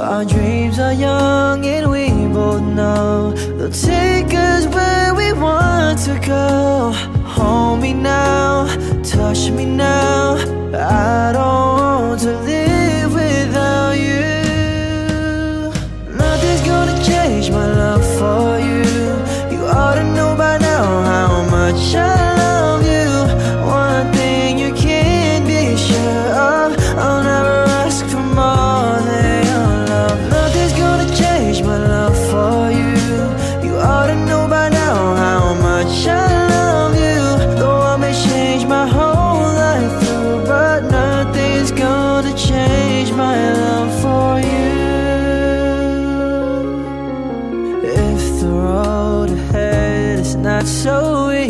Our dreams are young and we both know They'll take us where we want to go. Hold me now, touch me now. I don't want to live without you. Nothing's gonna change my love for you. You ought to know by now how much I I love you. Though I may change my whole life through But nothing's gonna change my love for you. If the road ahead is not so easy